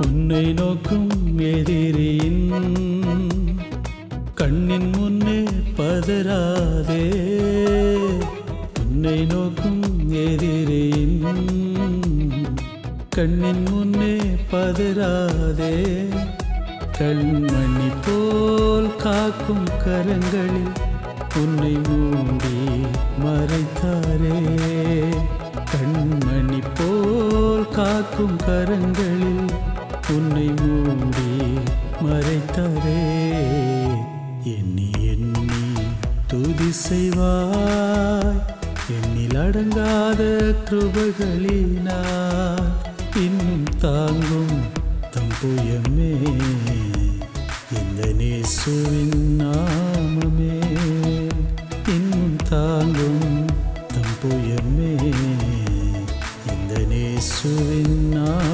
உன்னை நோக்கும் எதிரியின் கண்ணின் முன்னே பதறாதே. உன்னை நோக்கும் எதிரியின் கண்ணின் முன்னே பதறாதே. கண்மணி போல் காக்கும் கரங்களில் உன்னை மூடி மறைத்தாரே. கண்மணி போல் காக்கும் கரங்களில் உன்னை மூடி மறைத்தாரே எண்ணி எண்ணி துதி செய்வாய். எண்ணில் அடங்காத கிருபகளினார் இன்னும் தாங்கும் தம்புயமே இந்த நேசுவின் நாமமே. இன்னும் தாங்கும் தம்புயமே இந்த நேசுவின் நாம